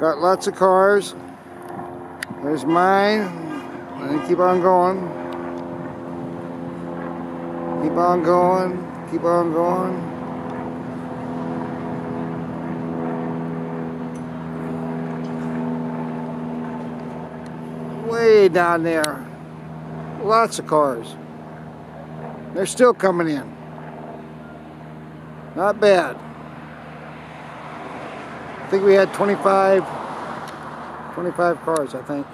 Got lots of cars. There's mine. Keep on going. Keep on going. Keep on going. Way down there. Lots of cars. They're still coming in. Not bad. I think we had 25, 25 cars, I think.